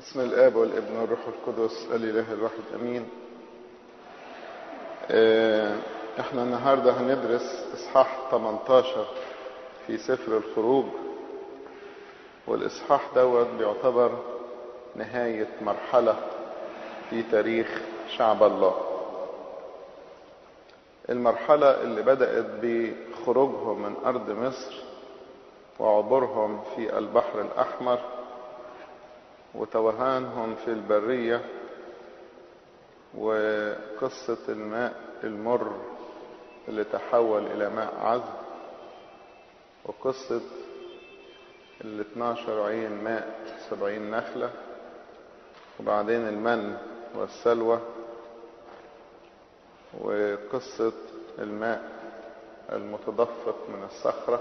بسم الآب والابن والروح القدس الإله الواحد أمين. آه، إحنا النهاردة هندرس إصحاح 18 في سفر الخروج. والإصحاح دوت بيعتبر نهاية مرحلة في تاريخ شعب الله. المرحلة اللي بدأت بخروجهم من أرض مصر وعبورهم في البحر الأحمر وتوهانهم في البرية وقصة الماء المر اللي تحول إلى ماء عذب وقصة ال 12 عين ماء 70 نخلة وبعدين المن والسلوى وقصة الماء المتدفق من الصخرة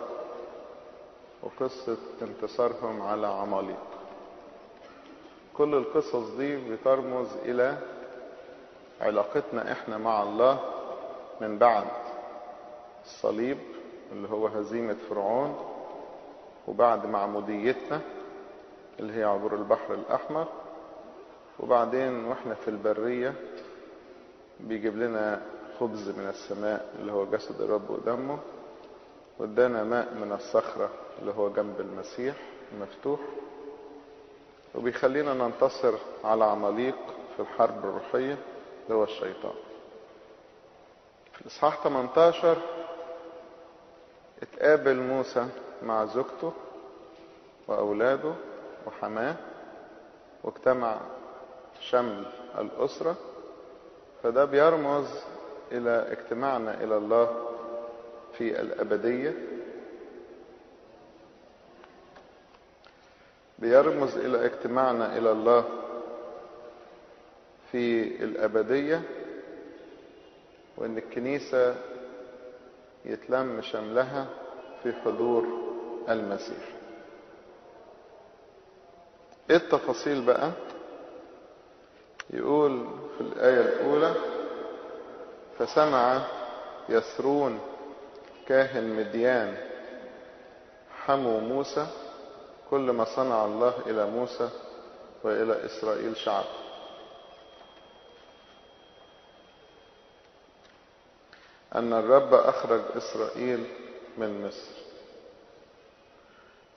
وقصة انتصارهم على عماليق. كل القصص دي بترمز إلى علاقتنا إحنا مع الله من بعد الصليب اللي هو هزيمة فرعون وبعد معموديتنا اللي هي عبور البحر الأحمر وبعدين وإحنا في البرية بيجيب لنا خبز من السماء اللي هو جسد الرب ودمه وادانا ماء من الصخرة اللي هو جنب المسيح المفتوح. وبيخلينا ننتصر على عماليق في الحرب الروحية اللي هو الشيطان. في الإصحاح 18 اتقابل موسى مع زوجته وأولاده وحماة واجتمع شمل الأسرة فده بيرمز إلى اجتماعنا إلى الله في الأبدية. بيرمز إلى اجتماعنا إلى الله في الأبدية وإن الكنيسة يتلم شملها في حضور المسيح. إيه التفاصيل بقى؟ يقول في الآية الأولى فسمع يسرون كاهن مديان حمو موسى كل ما صنع الله إلى موسى وإلى إسرائيل شعب. أن الرب أخرج إسرائيل من مصر.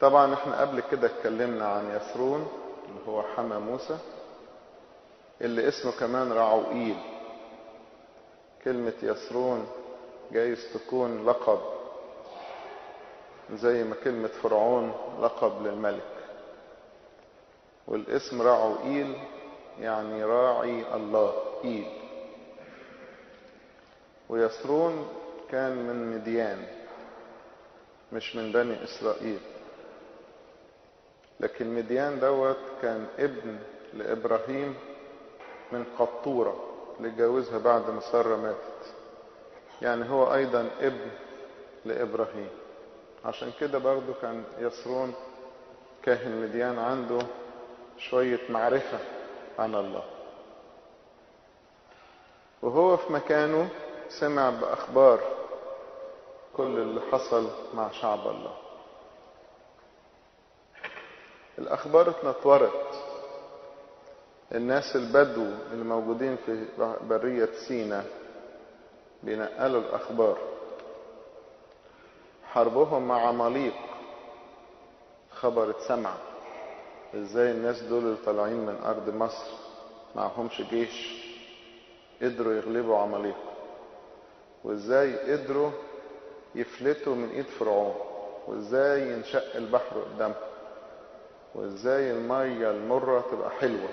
طبعا إحنا قبل كده اتكلمنا عن يسرون اللي هو حمى موسى اللي اسمه كمان رعوئيل. كلمة يسرون جايز تكون لقب. زي ما كلمة فرعون لقب للملك. والاسم رعوئيل يعني راعي الله إيل. ويسرون كان من مديان مش من بني إسرائيل. لكن مديان دوت كان ابن لإبراهيم من قطورة اللي بعد ما سارة ماتت. يعني هو أيضا ابن لإبراهيم. عشان كده برضو كان يسرون كاهن مديان عنده شوية معرفة عن الله. وهو في مكانه سمع بأخبار كل اللي حصل مع شعب الله. الأخبار اتنطورت. الناس البدو اللي موجودين في برية سينا بينقلوا الأخبار. حربهم مع عماليق خبر اتسمع. إزاي الناس دول اللي طالعين من أرض مصر معهمش جيش؟ قدروا يغلبوا عماليق وازاي قدروا يفلتوا من إيد فرعون؟ وازاي ينشق البحر قدامهم؟ وازاي المية المرة تبقى حلوة؟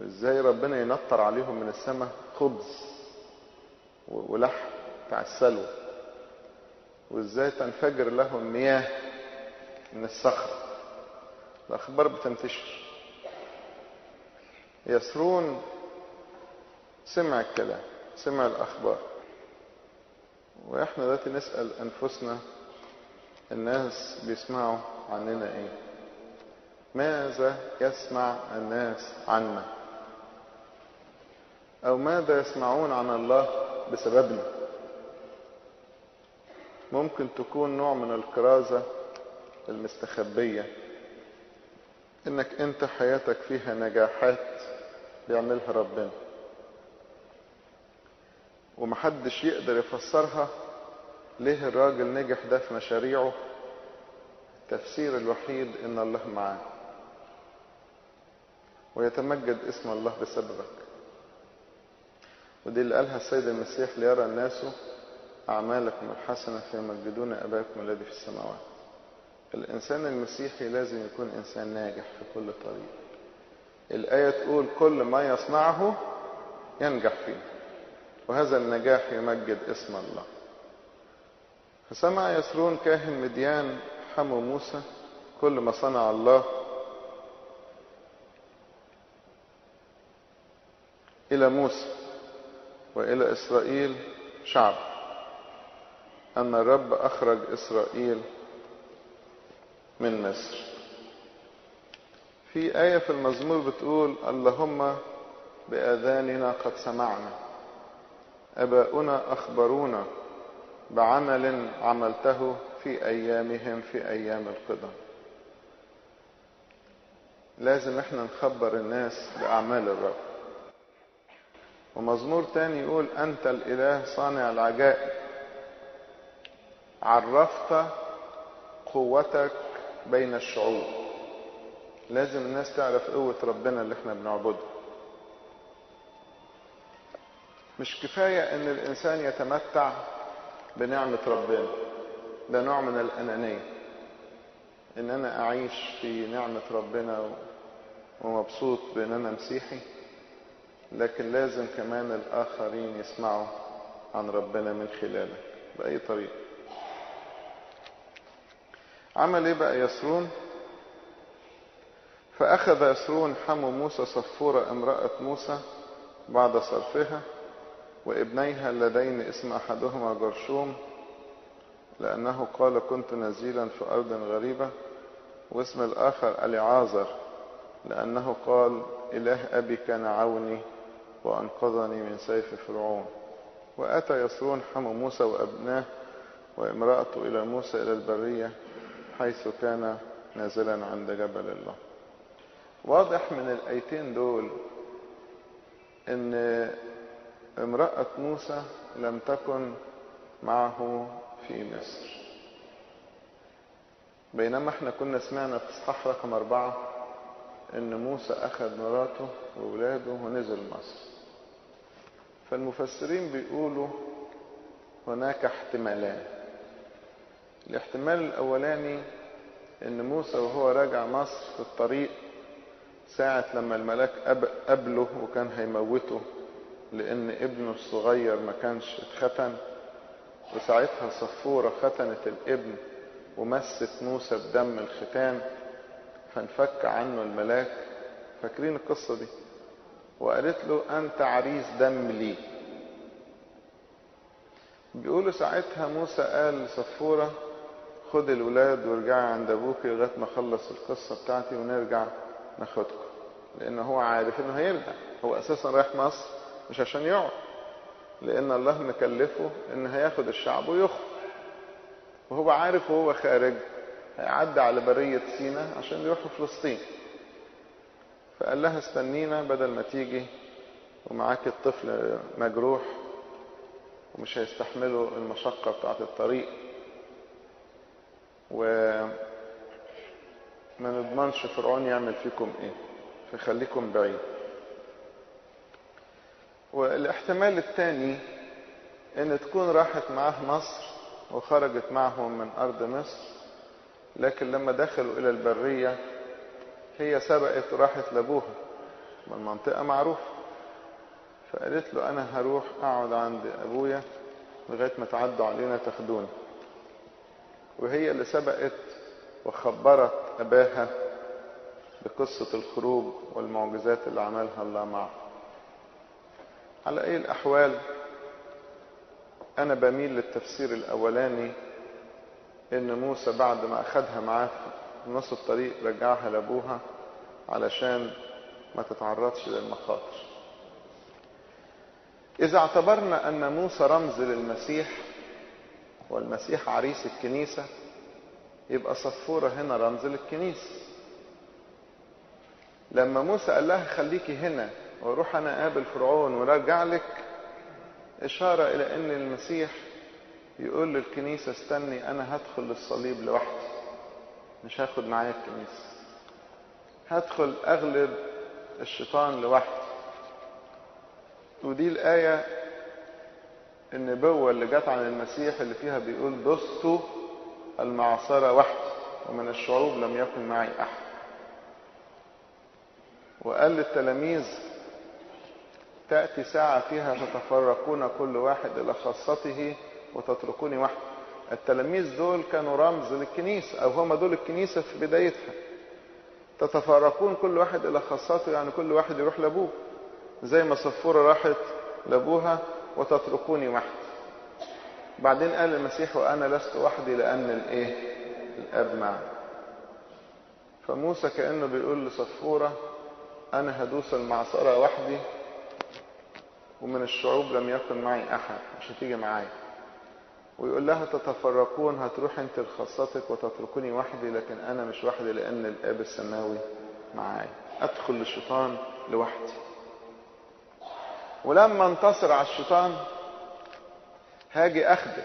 وازاي ربنا ينطر عليهم من السماء خبز ولحم بتاع السلوى وازاي تنفجر لهم مياه من الصخر؟ الأخبار بتنتشر. يسرون سمع الكلام سمع الأخبار. وإحنا دلوقتي نسأل أنفسنا الناس بيسمعوا عننا إيه؟ ماذا يسمع الناس عنا؟ أو ماذا يسمعون عن الله بسببنا؟ ممكن تكون نوع من الكرازة المستخبية. إنك أنت حياتك فيها نجاحات بيعملها ربنا. ومحدش يقدر يفسرها ليه الراجل نجح ده في مشاريعه. التفسير الوحيد إن الله معاه. ويتمجد اسم الله بسببك. ودي اللي قالها السيد المسيح ليرى الناس أعمالكم الحسنة فيمجدون أباكم الذي في السماوات. الإنسان المسيحي لازم يكون إنسان ناجح في كل طريق. الآية تقول كل ما يصنعه ينجح فيه. وهذا النجاح يمجد اسم الله. فسمع يسرون كاهن مديان حمو موسى كل ما صنع الله إلى موسى وإلى إسرائيل شعب. أن الرب أخرج إسرائيل من مصر. في آية في المزمور بتقول اللهم بآذاننا قد سمعنا أباؤنا أخبرونا بعمل عملته في أيامهم في أيام القدم. لازم إحنا نخبر الناس بأعمال الرب. ومزمور تاني يقول أنت الإله صانع العجائب. عرفت قوتك بين الشعوب. لازم الناس تعرف قوة ربنا اللي إحنا بنعبده. مش كفاية إن الإنسان يتمتع بنعمة ربنا. ده نوع من الأنانية. إن أنا أعيش في نعمة ربنا ومبسوط بإن أنا مسيحي. لكن لازم كمان الآخرين يسمعوا عن ربنا من خلالك بأي طريقة. عمل إيه بقى يسرون؟ فأخذ يسرون حمو موسى صفورة امرأة موسى بعد صرفها وابنيها اللذين اسم أحدهما جرشوم لأنه قال كنت نزيلا في أرض غريبة واسم الآخر أليعازر لأنه قال إله ابي كان عوني وأنقذني من سيف فرعون وآتى يسرون حمو موسى وأبناه وامرأته إلى موسى إلى البرية حيث كان نازلا عند جبل الله. واضح من الآيتين دول إن امرأة موسى لم تكن معه في مصر. بينما إحنا كنا سمعنا في إصحاح رقم أربعة إن موسى أخذ مراته واولاده ونزل مصر. فالمفسرين بيقولوا هناك احتمالان. الاحتمال الأولاني إن موسى وهو راجع مصر في الطريق ساعة لما الملاك قبله وكان هيموته لأن ابنه الصغير ما كانش اتختن وساعتها صفورة ختنت الابن ومست موسى بدم الختان فانفك عنه الملاك. فاكرين القصة دي؟ وقالت له أنت عريس دم لي بيقولوا ساعتها موسى قال لصفورة خد الولاد وارجعي عند أبوك لغاية ما اخلص القصة بتاعتي ونرجع ناخدكم لأن هو عارف إنه هيرجع هو أساسا رايح مصر مش عشان يقعد. لأن الله مكلفه إن هياخد الشعب ويخرج. وهو عارف وهو خارج هيعدي على برية سينا عشان يروحوا فلسطين فقال لها استنينا بدل ما تيجي ومعاك الطفل مجروح ومش هيستحملوا المشقة بتاعت الطريق. وما نضمنش فرعون يعمل فيكم إيه فخليكم بعيد. والاحتمال الثاني إن تكون راحت معاه مصر وخرجت معهم من أرض مصر لكن لما دخلوا إلى البرية هي سبقت وراحت لأبوها ما المنطقة معروفة. فقالت له أنا هروح أقعد عند أبويا لغاية ما تعدوا علينا تاخدوني. وهي اللي سبقت وخبرت أباها بقصة الخروج والمعجزات اللي عملها الله معه. على أي الأحوال أنا بميل للتفسير الأولاني إن موسى بعد ما اخدها معاه في نص الطريق رجعها لأبوها علشان ما تتعرضش للمخاطر. إذا اعتبرنا أن موسى رمز للمسيح والمسيح عريس الكنيسة يبقى صفورة هنا رمز للكنيسة. لما موسى قال لها خليكي هنا وأروح أنا أقابل فرعون وارجع لك إشارة إلى إن المسيح يقول للكنيسة استني أنا هدخل للصليب لوحدي مش هاخد معايا الكنيسة. هدخل أغلب الشيطان لوحدي. ودي الآية النبوة اللي جت عن المسيح اللي فيها بيقول دست المعصره وحدي ومن الشعوب لم يكن معي أحد. وقال للتلاميذ تأتي ساعة فيها تتفرقون كل واحد إلى خاصته وتتركوني وحدي. التلاميذ دول كانوا رمز للكنيسة أو هم دول الكنيسة في بدايتها. تتفرقون كل واحد إلى خاصته يعني كل واحد يروح لأبوه. زي ما صفورة راحت لأبوها وتتركوني وحدي. بعدين قال المسيح وأنا لست وحدي لأن الإيه؟ الأب معي. فموسى كأنه بيقول لصفورة أنا هدوس المعصرة وحدي ومن الشعوب لم يكن معي أحد مش هتيجي معايا. ويقول لها تتفرقون هتروح أنت لخاصتك وتتركوني وحدي لكن أنا مش وحدي لأن الآب السماوي معايا. أدخل للشيطان لوحدي. ولما انتصر على الشيطان هاجي أخدك.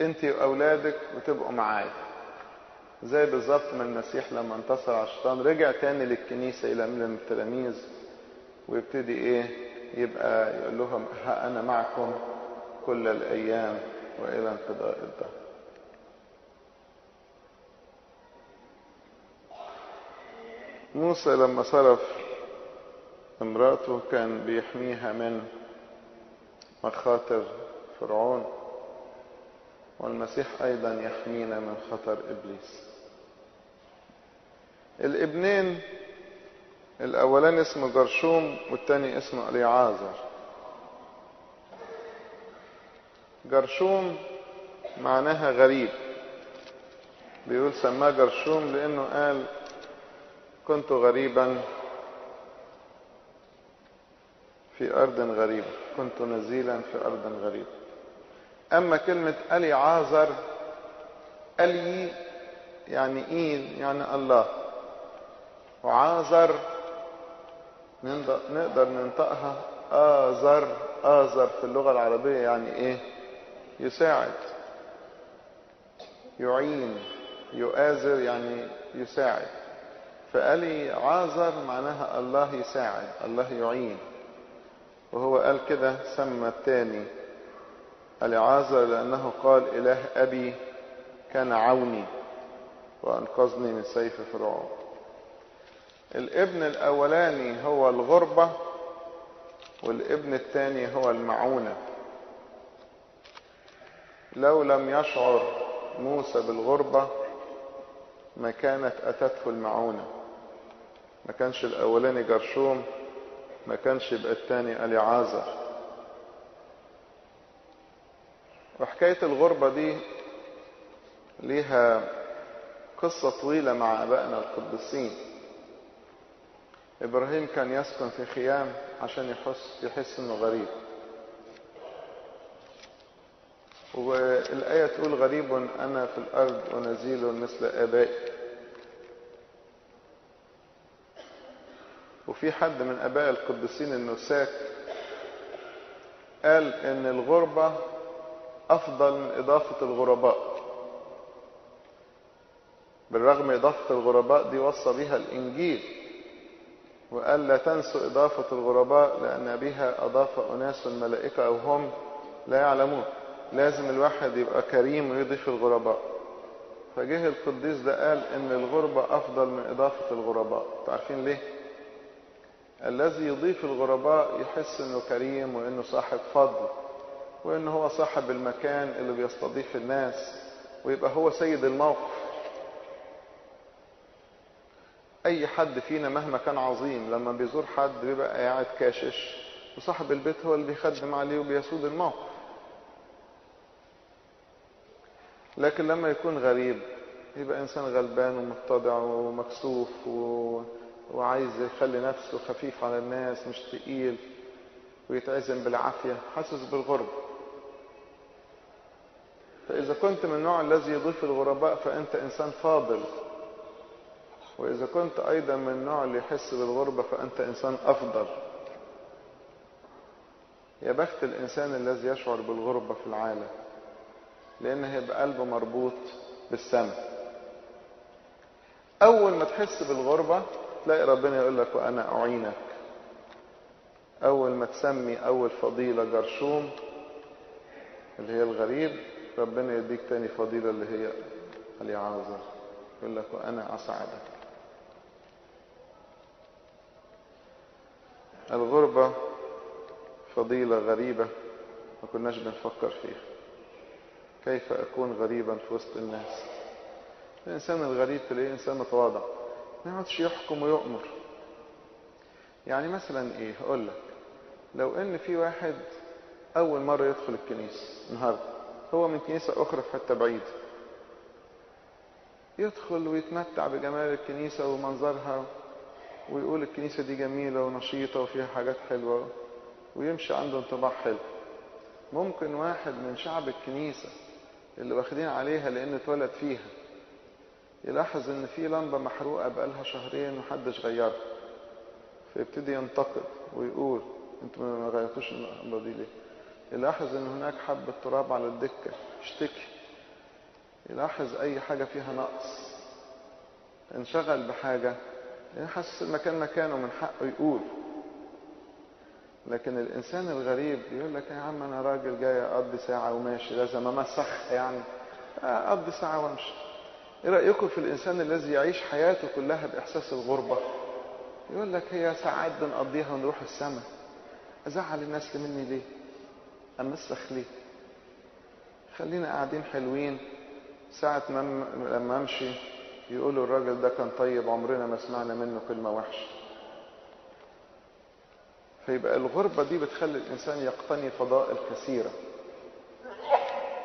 أنت وأولادك وتبقوا معايا. زي بالظبط ما المسيح لما انتصر على الشيطان رجع تاني للكنيسة إلى من التلاميذ ويبتدي إيه؟ يبقى يقول لهم ها أنا معكم كل الأيام وإلى انقضاء الدهر. موسى لما صرف امرأته كان بيحميها من مخاطر فرعون والمسيح أيضا يحمينا من خطر إبليس. الابنين الأولان اسمه جرشوم والتاني اسمه أليعازر. جرشوم معناها غريب. بيقول سماه جرشوم لأنه قال كنت غريبا في أرض غريبة. كنت نزيلا في أرض غريبة. أما كلمة ألي عازر ألي يعني إيل يعني الله. وعازر نقدر ننطقها آزر. آزر في اللغة العربية يعني إيه؟ يساعد. يعين. يؤازر يعني يساعد. فألي عازر معناها الله يساعد الله يعين. وهو قال كده سمى التاني العازر لأنه قال إله أبي كان عوني وأنقذني من سيف فرعون. الابن الأولاني هو الغربة والابن الثاني هو المعونة. لو لم يشعر موسى بالغربة ما كانت أتته المعونة. ما كانش الأولاني جرشوم ما كانش يبقى الثاني أليعازر وحكاية الغربة دي ليها قصة طويلة مع أبائنا القديسين. إبراهيم كان يسكن في خيام عشان يحس يحس إنه غريب. والآية تقول غريب أنا في الأرض ونزيل مثل آبائي. وفي حد من آباء القديسين النساك قال إن الغربة أفضل من إضافة الغرباء. بالرغم إضافة الغرباء دي وصى بها الإنجيل وقال لا تنسوا إضافة الغرباء لأن بها أضاف أناس الملائكة أو هم لا يعلمون. لازم الواحد يبقى كريم ويضيف الغرباء. فجه القديس ده قال إن الغربة أفضل من إضافة الغرباء. تعرفين ليه؟ الذي يضيف الغرباء يحس إنه كريم وإنه صاحب فضل وإنه هو صاحب المكان اللي بيستضيف الناس ويبقى هو سيد الموقف. أي حد فينا مهما كان عظيم لما بيزور حد بيبقى قاعد كاشش وصاحب البيت هو اللي بيخدم عليه وبيسود الموقف. لكن لما يكون غريب يبقى إنسان غلبان ومتضع ومكسوف و... وعايز يخلي نفسه خفيف على الناس مش تقيل ويتعزم بالعافية. حاسس بالغربة فإذا كنت من النوع الذي يضيف الغرباء فأنت إنسان فاضل. وإذا كنت أيضا من النوع اللي يحس بالغربة فأنت إنسان أفضل. يا بخت الإنسان الذي يشعر بالغربة في العالم لأن هيبقى قلبه مربوط بالسماء. أول ما تحس بالغربة تلاقي ربنا يقول لك وأنا أعينك. أول ما تسمي أول فضيلة جرشوم اللي هي الغريب ربنا يديك تاني فضيلة اللي هي اليعازر يقول لك وأنا أساعدك. الغربة فضيلة غريبة ما كناش بنفكر فيها. كيف أكون غريبا في وسط الناس؟ الإنسان الغريب تلاقيه إنسان متواضع. ما يقعدش يحكم ويؤمر. يعني مثلا إيه؟ هقول لك لو إن في واحد أول مرة يدخل الكنيسة النهاردة هو من كنيسة أخرى في حتة بعيدة يدخل ويتمتع بجمال الكنيسة ومنظرها ويقول الكنيسة دي جميلة ونشيطة وفيها حاجات حلوة ويمشي عنده انطباع حلو. ممكن واحد من شعب الكنيسة اللي واخدين عليها لأنه اتولد فيها يلاحظ إن في لمبة محروقة بقالها شهرين ومحدش غيرها فيبتدي ينتقد ويقول أنتوا ما غيرتوش اللمبة دي ليه؟ يلاحظ إن هناك حبة تراب على الدكة يشتكي يلاحظ أي حاجة فيها نقص. انشغل بحاجة يحس المكان مكانه من حقه يقول. لكن الإنسان الغريب يقول لك يا عم أنا راجل جاي أقضي ساعة وماشي لازم امسخ يعني. أقضي ساعة وأمشي. إيه رأيكم في الإنسان الذي يعيش حياته كلها بإحساس الغربة؟ يقول لك هي ساعات بنقضيها ونروح السماء أزعل الناس مني ليه؟ امسخ ليه؟ خلينا قاعدين حلوين. ساعة ما لما أمشي يقولوا الراجل ده كان طيب عمرنا ما سمعنا منه كلمة وحشة. فيبقى الغربة دي بتخلي الإنسان يقتني فضائل كثيرة.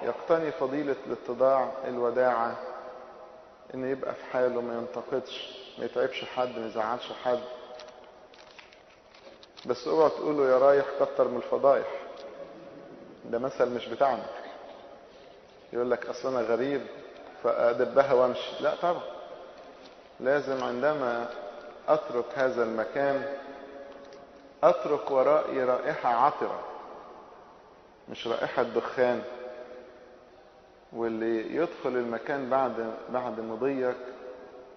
يقتني فضيلة الاتضاع الوداعة إن يبقى في حاله ما ينتقدش ما يتعبش حد ما يزعلش حد. بس اوعوا تقولوا يا رايح كتر من الفضايح. ده مثل مش بتاعنا. يقول لك أصل أنا غريب فأدبها وأمشي. لا طبعا. لازم عندما أترك هذا المكان أترك ورائي رائحة عطرة مش رائحة دخان. واللي يدخل المكان بعد بعد مضيك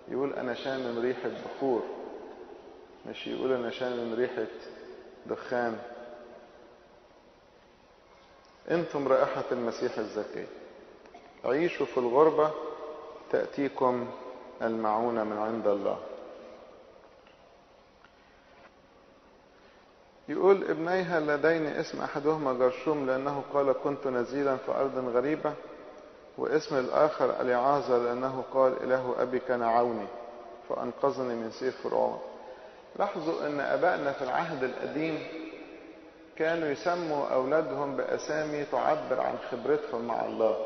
يقول أنا شامم ريحة بخور مش يقول أنا شامم ريحة دخان. أنتم رائحة المسيح الزكي عيشوا في الغربة تأتيكم المعونة من عند الله. يقول ابنيها اللذين اسم أحدهما جرشوم لأنه قال كنت نزيلا في أرض غريبة. واسم الآخر اليعازر لأنه قال إله ابي كان عوني فأنقذني من سيف فرعون. لاحظوا إن أبائنا في العهد القديم كانوا يسموا أولادهم بأسامي تعبر عن خبرتهم مع الله.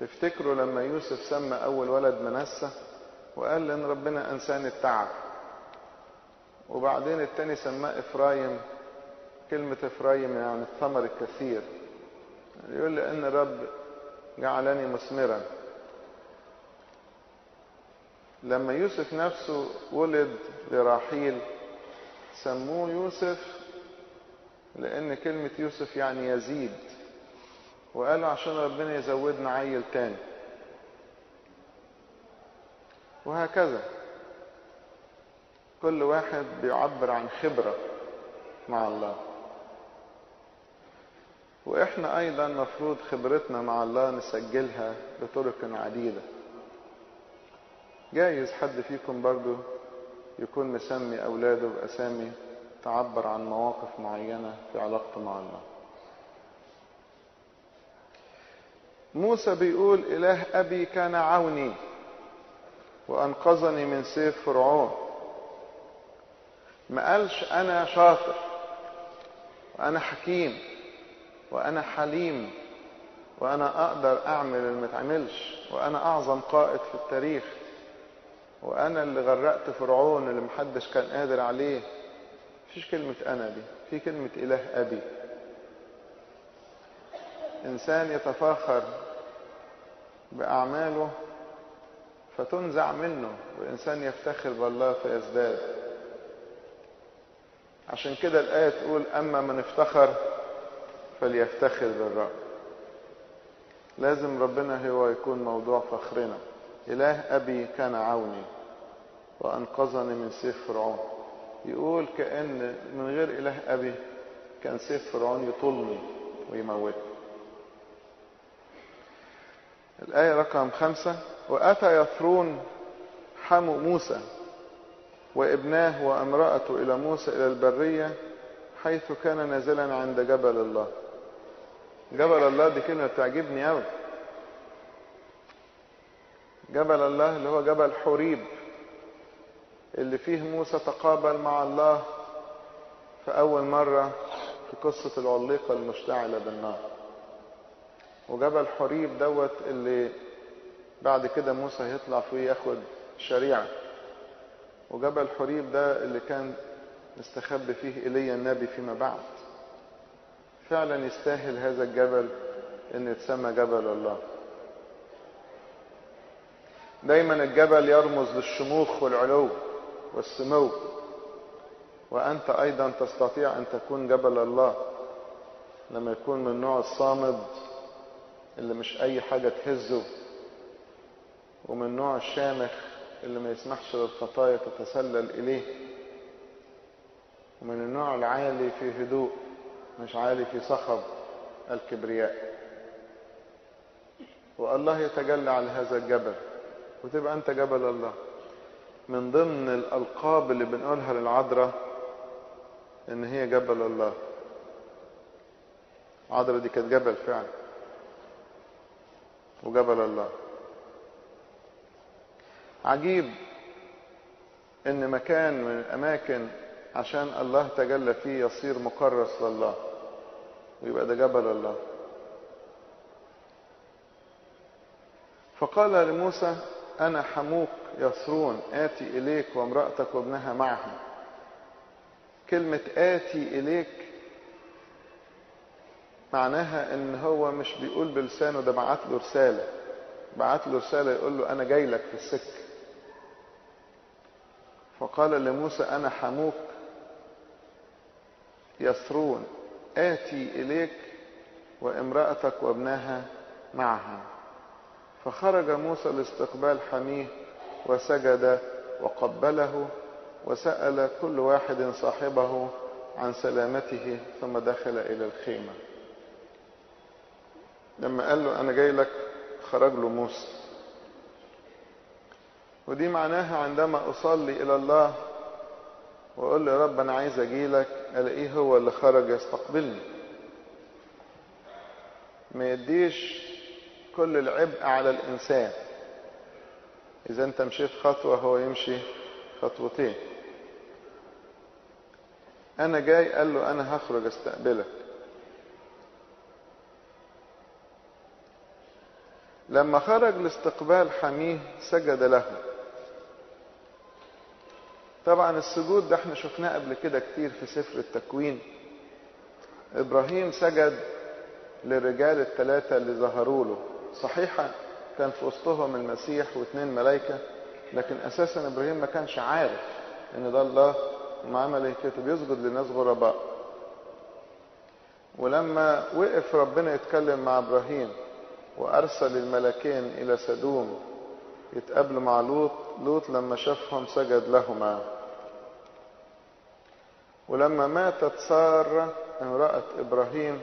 تفتكروا لما يوسف سمى أول ولد منسى وقال ان ربنا انساني التعب. وبعدين التاني سماه إفرايم كلمة إفرايم يعني الثمر الكثير. يقول لي ان الرب جعلني مثمرا لما يوسف نفسه ولد لراحيل سموه يوسف لأن كلمة يوسف يعني يزيد. وقالوا عشان ربنا يزودنا عيل تاني. وهكذا. كل واحد بيعبر عن خبرة مع الله. وإحنا أيضا مفروض خبرتنا مع الله نسجلها بطرق عديدة. جايز حد فيكم برضو يكون مسمي أولاده بأسامي تعبر عن مواقف معينة في علاقته مع الله. موسى بيقول إله أبي كان عوني وأنقذني من سيف فرعون. ما قالش أنا شاطر وأنا حكيم. وأنا حليم وأنا أقدر أعمل اللي ما تعملش وأنا أعظم قائد في التاريخ وأنا اللي غرقت فرعون اللي محدش كان قادر عليه. مفيش كلمة أنا دي في كلمة إله أبي. إنسان يتفاخر بأعماله فتنزع منه والإنسان يفتخر بالله فيزداد. عشان كده الآية تقول أما من افتخر فليفتخر بالرب. لازم ربنا هو يكون موضوع فخرنا. إله أبي كان عوني وأنقذني من سيف فرعون. يقول كأن من غير إله أبي كان سيف فرعون يطلني ويموتني. الآية رقم خمسة. وأتى يثرون حمو موسى وابناه وامرأته إلى موسى إلى البرية حيث كان نازلا عند جبل الله. جبل الله دي كلمة تعجبني أوي. جبل الله اللي هو جبل حوريب اللي فيه موسى تقابل مع الله في أول مرة في قصة العليقة المشتعلة بالنار. وجبل حوريب دوت اللي بعد كده موسى هيطلع فيه ياخد شريعة. وجبل حوريب ده اللي كان مستخبي فيه ايليا النبي فيما بعد. فعلا يستاهل هذا الجبل إن يتسمى جبل الله. دايما الجبل يرمز للشموخ والعلو والسمو وأنت أيضا تستطيع أن تكون جبل الله لما يكون من النوع الصامد اللي مش أي حاجة تهزه ومن النوع الشامخ اللي ما يسمحش للخطايا تتسلل إليه ومن النوع العالي في هدوء. مش عالي في صخب الكبرياء. والله يتجلى على هذا الجبل وتبقى أنت جبل الله. من ضمن الألقاب اللي بنقولها للعذراء إن هي جبل الله. عذراء دي كانت جبل فعلا. وجبل الله. عجيب إن مكان من الأماكن عشان الله تجلى فيه يصير مكرس لله ويبقى ده جبل الله. فقال لموسى أنا حموك يسرون آتي إليك وامرأتك وابنها معها كلمة آتي إليك معناها إن هو مش بيقول بلسانه ده بعت له رسالة. بعت له رسالة يقول له أنا جاي لك في السكة. فقال لموسى أنا حموك يسرون آتي إليك وامرأتك وابنها معها. فخرج موسى لاستقبال حميه وسجد وقبله وسأل كل واحد صاحبه عن سلامته ثم دخل إلى الخيمة. لما قال له أنا جاي لك خرج له موسى. ودي معناها عندما أصلي إلى الله وأقول له يا رب أنا عايز أجي لك ألاقيه هو اللي خرج يستقبلني. ما يديش كل العبء على الإنسان. إذا أنت مشيت خطوة هو يمشي خطوتين. أنا جاي قال له أنا هخرج أستقبلك. لما خرج لاستقبال حميه سجد له. طبعا السجود ده إحنا شفناه قبل كده كتير في سفر التكوين. إبراهيم سجد للرجال الثلاثة اللي ظهروا له. صحيح كان في وسطهم المسيح واثنين ملائكة لكن أساسا إبراهيم ما كانش عارف إن ده الله ومعاه ملائكته بيسجد لناس غرباء. ولما وقف ربنا يتكلم مع إبراهيم وأرسل الملكين إلى سدوم يتقابلوا مع لوط لوط لما شافهم سجد لهما. ولما ماتت سارة امرأة إبراهيم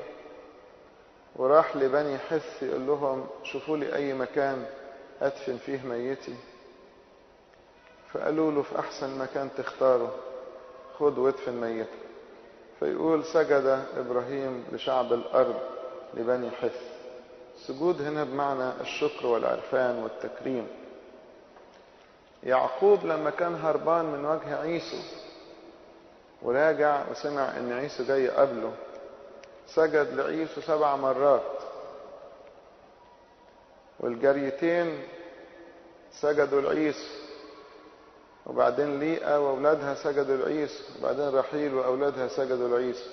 وراح لبني حث يقول لهم شوفوا لي أي مكان أدفن فيه ميتي. فقالوا له في أحسن مكان تختاره خد وادفن ميتك. فيقول سجد إبراهيم لشعب الأرض لبني حث سجود هنا بمعنى الشكر والعرفان والتكريم. يعقوب لما كان هربان من وجه عيسو وراجع وسمع إن عيسو جاي قبله. سجد لعيسو سبع مرات. والجريتين سجدوا لعيسو وبعدين ليئة وأولادها سجدوا لعيسو وبعدين رحيل وأولادها سجدوا لعيسو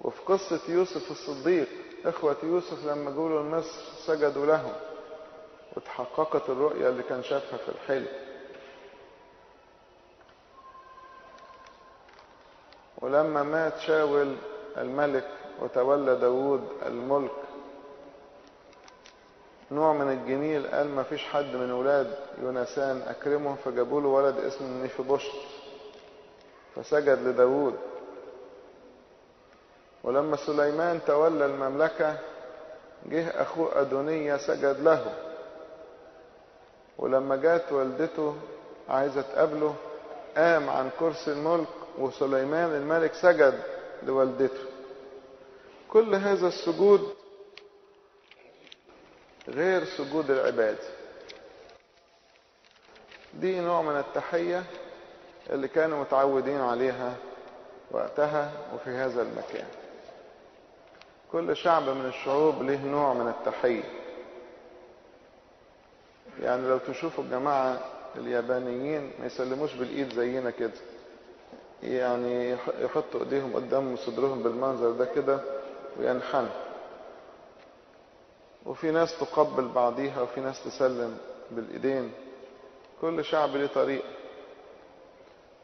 وفي قصة يوسف الصديق إخوة يوسف لما جولوا لمصر سجدوا له وتحققت الرؤية اللي كان شافها في الحلم. ولما مات شاول الملك وتولى داود الملك نوع من الجميل قال ما فيش حد من ولاد يونسان أكرمه فجابوا له ولد اسمه نيفبوشت فسجد لداود ولما سليمان تولى المملكة جه أخوه أدونية سجد له. ولما جات والدته عايزة تقابله قام عن كرسي الملك وسليمان الملك سجد لوالدته. كل هذا السجود غير سجود العباد. دي نوع من التحية اللي كانوا متعودين عليها وقتها وفي هذا المكان. كل شعب من الشعوب له نوع من التحية. يعني لو تشوفوا الجماعة اليابانيين ما يسلموش بالإيد زينا كده. يعني يحطوا إيديهم قدام صدرهم بالمنظر ده كده وينحنوا. وفي ناس تقبل بعضيها وفي ناس تسلم بالإيدين. كل شعب له طريقة.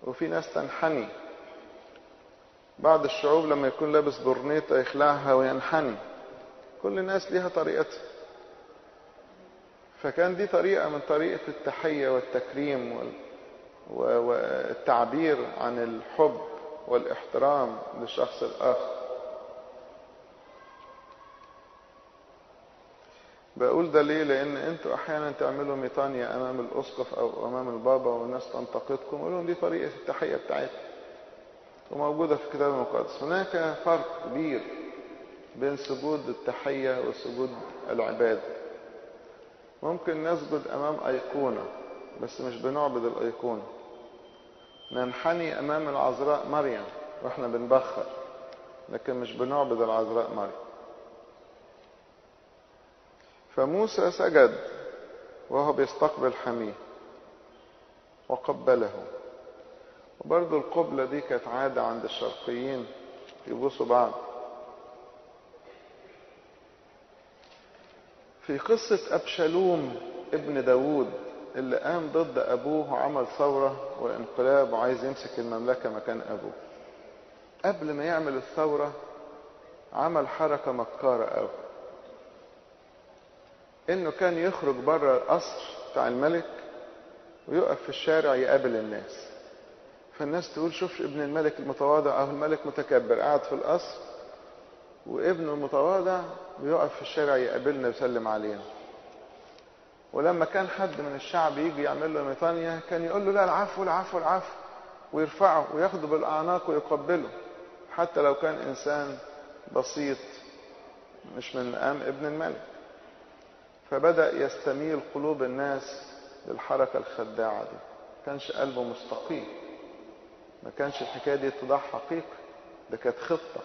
وفي ناس تنحني. بعض الشعوب لما يكون لابس برنيطة يخلعها وينحني. كل الناس ليها طريقتها. فكان دي طريقة من طريقة التحية والتكريم وال... والتعبير عن الحب والاحترام للشخص الآخر. بقول ده ليه؟ لأن أنتوا أحيانا تعملوا ميطانيا أمام الأسقف أو أمام البابا والناس تنتقدكم قولوا دي طريقة التحية بتاعتكم. وموجودة في الكتاب المقدس. هناك فرق كبير بين سجود التحية وسجود العبادة. ممكن نسجد أمام أيقونة. بس مش بنعبد الأيقونة. ننحني أمام العذراء مريم وإحنا بنبخر لكن مش بنعبد العذراء مريم. فموسى سجد وهو بيستقبل حميه وقبله. وبرضه القبلة دي كانت عادة عند الشرقيين يبوسوا بعض. في قصة أبشالوم ابن داود اللي قام ضد أبوه وعمل ثورة وانقلاب وعايز يمسك المملكة مكان أبوه. قبل ما يعمل الثورة عمل حركة مكارة أوي. إنه كان يخرج بره القصر بتاع الملك ويقف في الشارع يقابل الناس. فالناس تقول شوف ابن الملك المتواضع أو الملك متكبر قاعد في القصر وابنه المتواضع بيقف في الشارع يقابلنا ويسلم علينا. ولما كان حد من الشعب يجي يعمل له ميطانيا كان يقول له لا العفو العفو العفو ويرفعه وياخده بالأعناق ويقبله. حتى لو كان إنسان بسيط مش من مقام ابن الملك. فبدأ يستميل قلوب الناس للحركة الخداعة دي. كانش قلبه مستقيم. ما كانش الحكاية دي اتضاح حقيقي ده كانت خطة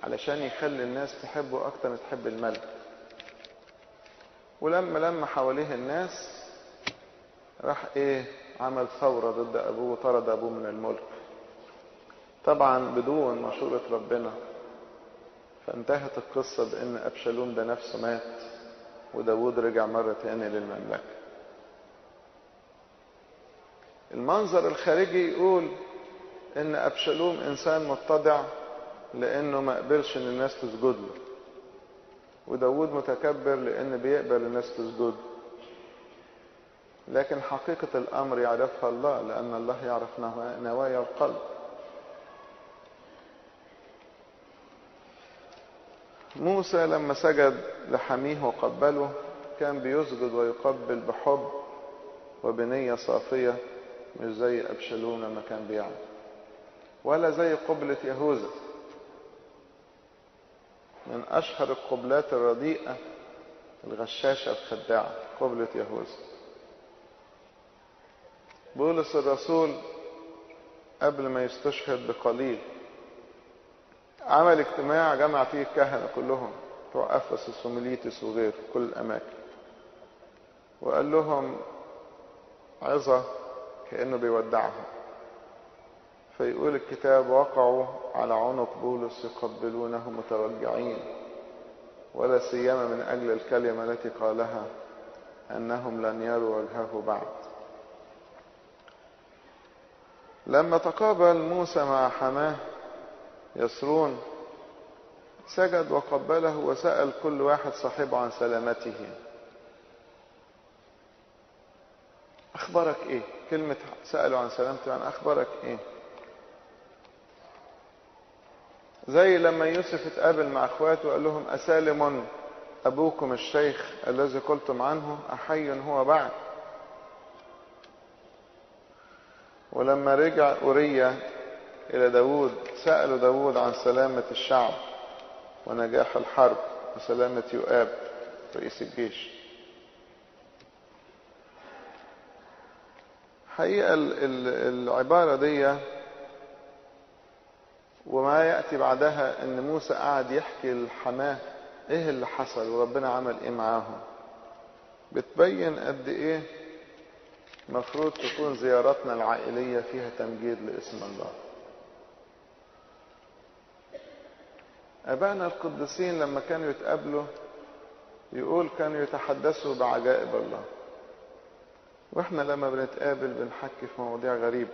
علشان يخلي الناس تحبه أكتر ما تحب الملك. ولما لما حواليه الناس راح إيه؟ عمل ثورة ضد أبوه وطرد أبوه من الملك. طبعا بدون مشورة ربنا فانتهت القصة بأن أبشالوم ده نفسه مات وداود رجع مرة تاني للمملكة. المنظر الخارجي يقول إن أبشالوم إنسان متضع لأنه ما قبلش إن الناس تسجد له. وداود متكبر لأن بيقبل الناس تسجد. لكن حقيقة الأمر يعرفها الله لأن الله يعرف نوايا القلب. موسى لما سجد لحميه وقبله كان بيسجد ويقبل بحب وبنية صافية مش زي أبشالوم لما كان بيعمل. ولا زي قبلة يهوذا. من أشهر القبلات الرديئة الغشاشة الخداعة قبلة يهوذا. بولس الرسول قبل ما يستشهد بقليل عمل اجتماع جمع فيه الكهنة كلهم بتوع أفسس وميليتس وغيره كل الأماكن. وقال لهم عظة كأنه بيودعهم. فيقول الكتاب وقعوا على عنق بولس يقبلونه متوجعين ولا سيما من أجل الكلمة التي قالها أنهم لن يروا وجهه بعد. لما تقابل موسى مع حماه يسرون سجد وقبله وسأل كل واحد صاحبه عن سلامته. أخبارك إيه؟ كلمة سألوا عن سلامته يعني أخبارك إيه؟ زي لما يوسف اتقابل مع اخواته وقال لهم أسالم أبوكم الشيخ الذي قلتم عنه أحي هو بعد. ولما رجع أوريا إلى داود سألوا داود عن سلامة الشعب ونجاح الحرب وسلامة يؤاب رئيس الجيش. حقيقة العبارة دي وما يأتي بعدها إن موسى قعد يحكي لحماه إيه اللي حصل؟ وربنا عمل إيه معاهم؟ بتبين قد إيه مفروض تكون زياراتنا العائلية فيها تمجيد لاسم الله. أبانا القديسين لما كانوا يتقابلوا يقول كانوا يتحدثوا بعجائب الله. وإحنا لما بنتقابل بنحكي في مواضيع غريبة.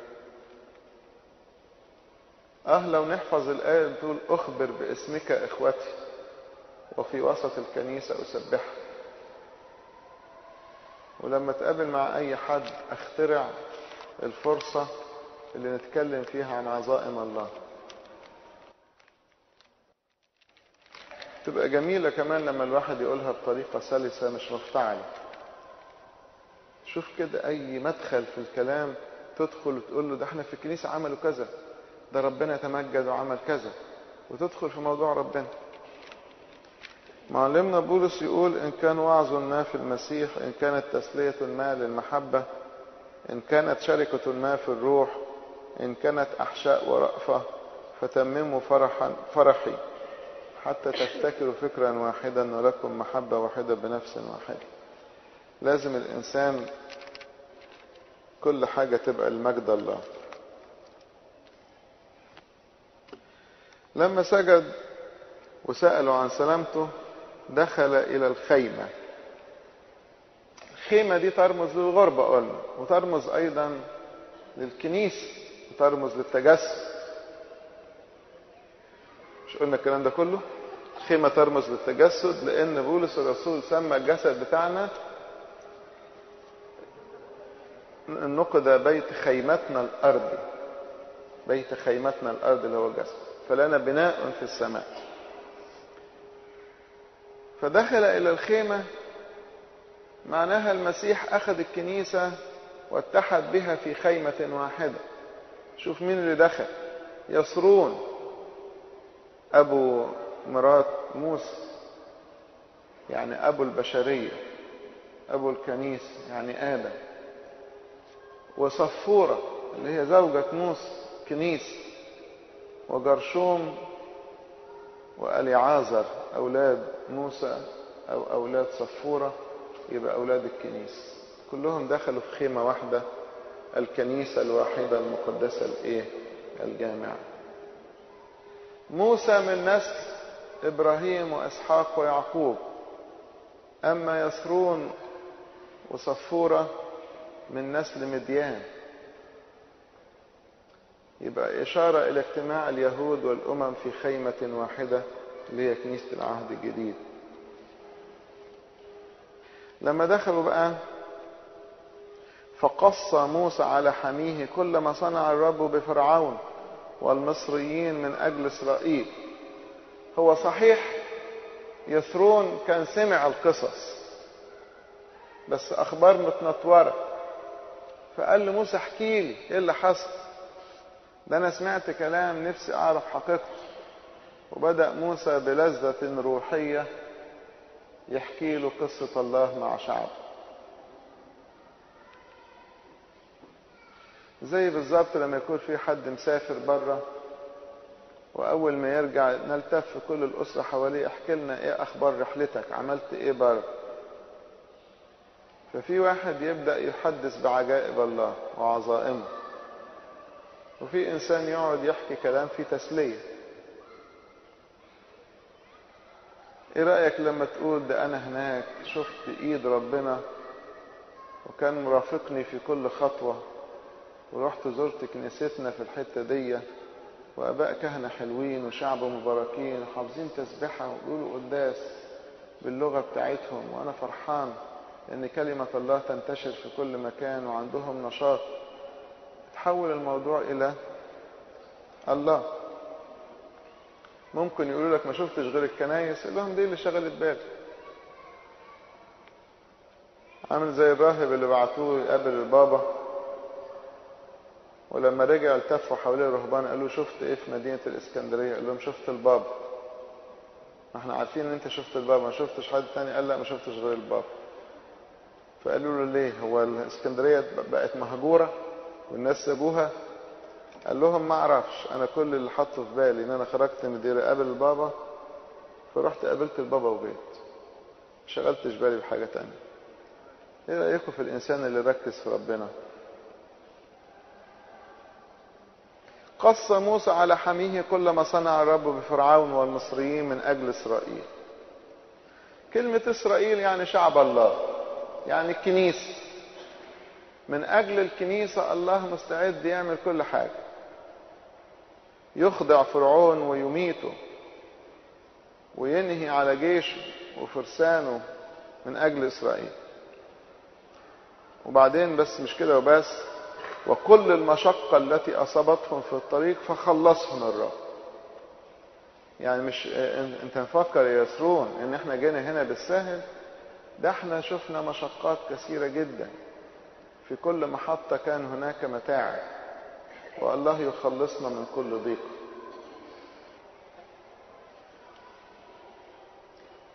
أه لو نحفظ الآية بتقول أخبر باسمك إخوتي وفي وسط الكنيسة أسبحها ولما اتقابل مع أي حد أخترع الفرصة اللي نتكلم فيها عن عظائم الله. تبقى جميلة كمان لما الواحد يقولها بطريقة سلسة مش مفتعلة شوف كده أي مدخل في الكلام تدخل وتقول له ده إحنا في الكنيسة عملوا كذا. ده ربنا تمجد وعمل كذا. وتدخل في موضوع ربنا. معلمنا بولس يقول إن كان وعظ ما في المسيح إن كانت تسلية ما للمحبة إن كانت شركة ما في الروح إن كانت أحشاء ورأفة فتمموا فرحا فرحي. حتى تفتكروا فكرا واحدا ولكم محبة واحدة بنفس واحدة. لازم الإنسان كل حاجة تبقى المجد الله. لما سجد وسألوا عن سلامته دخل إلى الخيمة. الخيمة دي ترمز للغربة قلنا وترمز أيضا للكنيسة وترمز للتجسد مش قلنا الكلام ده كله؟ الخيمة ترمز للتجسد لأن بولس الرسول سمى الجسد بتاعنا نقد بيت خيمتنا الأرضي. بيت خيمتنا الأرض اللي هو الجسد. فلنا بناء في السماء. فدخل إلى الخيمة معناها المسيح أخذ الكنيسة واتحد بها في خيمة واحدة. شوف مين اللي دخل. يسرون. أبو مرات موسى. يعني أبو البشرية. أبو الكنيسة يعني آدم. وصفورة اللي هي زوجة موسى كنيسة. وجرشوم وأليعازر أولاد موسى أو أولاد صفورة يبقى أولاد الكنيسة كلهم دخلوا في خيمة واحدة الكنيسة الواحدة المقدسة الإيه؟ الجامعة. موسى من نسل إبراهيم وإسحاق ويعقوب. أما يسرون وصفورة من نسل مديان. يبقى إشارة إلى اجتماع اليهود والأمم في خيمة واحدة اللي هي كنيسة العهد الجديد. لما دخلوا بقى فقص موسى على حميه كل ما صنع الرب بفرعون والمصريين من أجل إسرائيل. هو صحيح يثرون كان سمع القصص بس أخبار متنطورة. فقال لموسى احكي لي إيه اللي حصل؟ ده أنا سمعت كلام نفسي أعرف حقيقته. وبدأ موسى بلذة روحية يحكي له قصة الله مع شعبه زي بالظبط لما يكون في حد مسافر بره وأول ما يرجع نلتف كل الأسرة حواليه احكي لنا إيه أخبار رحلتك عملت إيه بره ففي واحد يبدأ يحدث بعجائب الله وعظائمه. وفي إنسان يقعد يحكي كلام فيه تسلية. إيه رأيك لما تقول ده أنا هناك شفت إيد ربنا وكان مرافقني في كل خطوة ورحت زرت كنيستنا في الحتة دي وآباء كهنة حلوين وشعب مباركين وحافظين تسبحة ويقولوا قداس باللغة بتاعتهم. وأنا فرحان إن كلمة الله تنتشر في كل مكان وعندهم نشاط. تحول الموضوع إلى الله. ممكن يقولوا لك ما شفتش غير الكنايس قول لهم دي اللي شغلت بالي. عامل زي الراهب اللي بعتوه يقابل البابا ولما رجع التفوا حواليه الرهبان قالوا شفت إيه في مدينة الإسكندرية؟ قال لهم شفت البابا. ما إحنا عارفين إن أنت شفت البابا ما شفتش حد تاني؟ قال لا ما شفتش غير البابا. فقالوا له ليه؟ هو الإسكندرية بقت مهجورة؟ والناس سابوها قال لهم ما أعرفش أنا كل اللي حاطه في بالي إن أنا خرجت من دير اقابل البابا فرحت قابلت البابا وجيت شغلتش بالي بحاجة تانية. إيه رأيكم في الإنسان اللي ركز في ربنا؟ قص موسى على حميه كل ما صنع الرب بفرعون والمصريين من أجل إسرائيل. كلمة إسرائيل يعني شعب الله يعني الكنيسة من أجل الكنيسة الله مستعد يعمل كل حاجة. يخضع فرعون ويميته وينهي على جيشه وفرسانه من أجل إسرائيل. وبعدين بس مش كده وبس وكل المشقة التي أصابتهم في الطريق فخلصهم الرب. يعني مش أنت مفكر يا يسرون إن إحنا جينا هنا بالسهل؟ ده إحنا شفنا مشقات كثيرة جدا. في كل محطة كان هناك متاعب. والله يخلصنا من كل ضيق.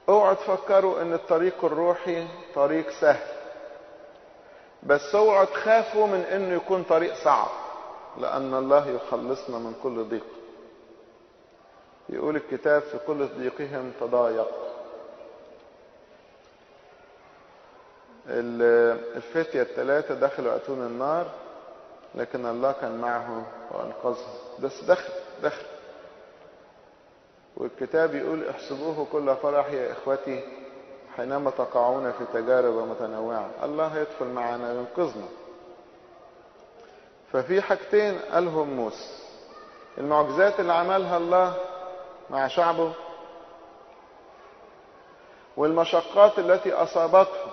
اوعوا تفكروا ان الطريق الروحي طريق سهل. بس اوعوا تخافوا من انه يكون طريق صعب لأن الله يخلصنا من كل ضيق. يقول الكتاب في كل ضيقهم تضايق. الفتية الثلاثة دخلوا أتون النار لكن الله كان معه وأنقذهم. بس دخل دخل. والكتاب يقول احسبوه كل فرح يا إخوتي حينما تقعون في تجارب متنوعة. الله يدخل معنا وينقذنا. ففي حاجتين قالهم موسى. المعجزات اللي عملها الله مع شعبه والمشقات التي أصابتهم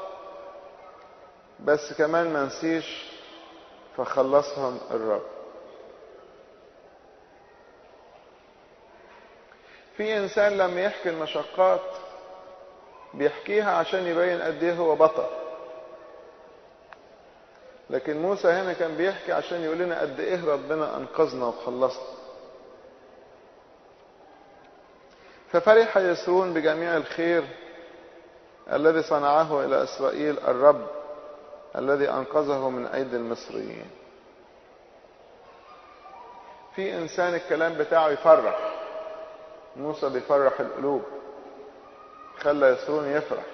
بس كمان ما نسيش فخلصهم الرب. في إنسان لما يحكي المشقات بيحكيها عشان يبين قد إيه هو بطل. لكن موسى هنا كان بيحكي عشان يقول لنا قد إيه ربنا أنقذنا وخلصنا. ففرح يسرون بجميع الخير الذي صنعه إلى إسرائيل الرب. الذي أنقذه من أيدي المصريين. في إنسان الكلام بتاعه يفرح. موسى بيفرح القلوب. خلى يسرون يفرح.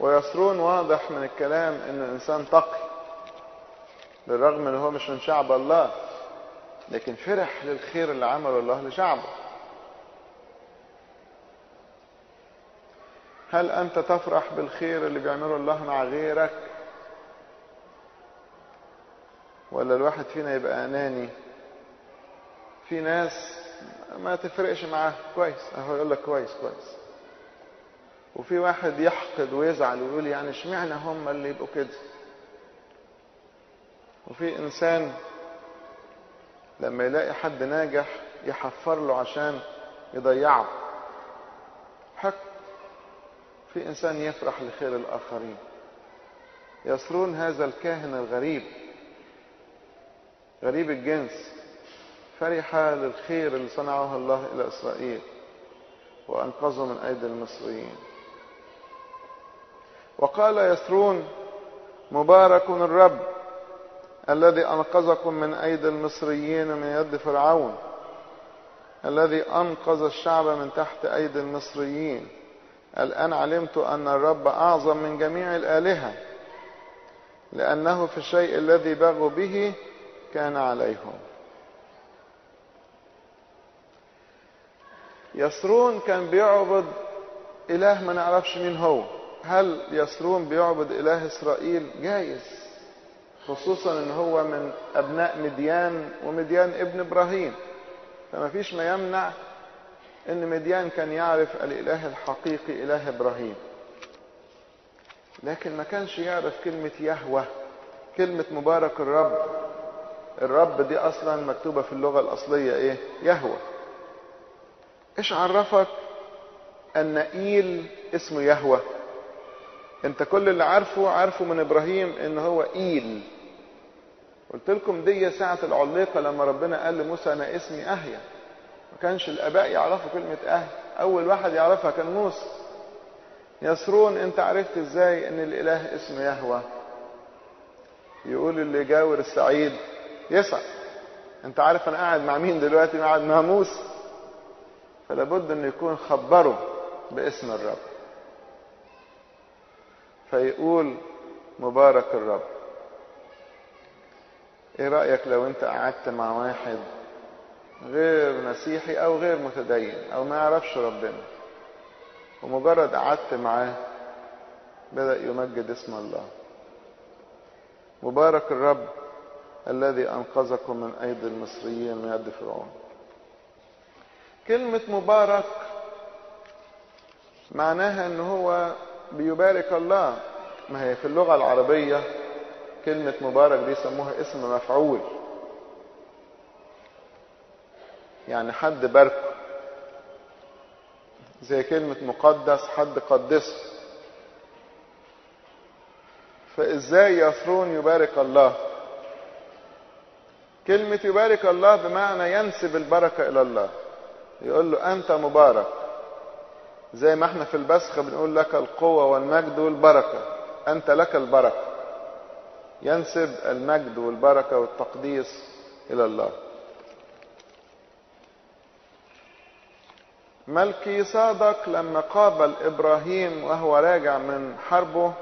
ويسرون واضح من الكلام انه انسان تقي. بالرغم إن هو مش من شعب الله. لكن فرح للخير اللي عمله الله لشعبه. هل أنت تفرح بالخير اللي بيعمله الله مع غيرك؟ ولا الواحد فينا يبقى أناني؟ في ناس ما تفرقش معاه. كويس اهو يقول لك كويس كويس. وفي واحد يحقد ويزعل ويقول يعني اشمعنى هم اللي يبقوا كده؟ وفي إنسان لما يلاقي حد ناجح يحفر له عشان يضيعه. حق. في إنسان يفرح لخير الآخرين. يسرون هذا الكاهن الغريب غريب الجنس فرح للخير اللي صنعه الله إلى إسرائيل وأنقذه من أيدي المصريين. وقال يسرون مبارك الرب الذي أنقذكم من أيدي المصريين من يد فرعون الذي أنقذ الشعب من تحت أيدي المصريين. الآن علمت أن الرب أعظم من جميع الآلهة لأنه في الشيء الذي بغوا به كان عليهم. يسرون كان بيعبد إله ما نعرفش مين هو. هل يسرون بيعبد إله إسرائيل؟ جايز. خصوصا إن هو من أبناء مديان ومديان ابن إبراهيم. فما فيش ما يمنع إن مديان كان يعرف الإله الحقيقي إله إبراهيم. لكن ما كانش يعرف كلمة يهوة كلمة مبارك الرب. الرب دي أصلا مكتوبة في اللغة الأصلية إيه؟ يهوة. إيش عرفك؟ أن إيل اسمه يهوة. أنت كل اللي عارفه عارفه من إبراهيم إن هو إيل. قلت لكم دي ساعة العليقة لما ربنا قال لموسى أنا اسمي أهيا. ما كانش الآباء يعرفوا كلمة اهيا أول واحد يعرفها كان موسى. يسرون أنت عرفت إزاي إن الإله اسمه يهوه يقول اللي جاور السعيد يسعد أنت عارف أنا قاعد مع مين دلوقتي؟ قاعد مع موسى. فلابد ان يكون خبره باسم الرب. فيقول مبارك الرب. إيه رأيك لو أنت قعدت مع واحد غير مسيحي أو غير متدين أو ما يعرفش ربنا. ومجرد قعدت معاه بدأ يمجد اسم الله. مبارك الرب الذي أنقذكم من أيدي المصريين من يد فرعون. كلمة مبارك معناها إن هو بيبارك الله. ما هي في اللغة العربية كلمة مبارك دي يسموها اسم مفعول. يعني حد باركه زي كلمة مقدس حد قدسه. فإزاي يسرون يبارك الله؟ كلمة يبارك الله بمعنى ينسب البركة إلى الله. يقول له أنت مبارك. زي ما إحنا في البسخ بنقول لك القوة والمجد والبركة. أنت لك البركة. ينسب المجد والبركة والتقديس إلى الله. ملكي صادق لما قابل إبراهيم وهو راجع من حربه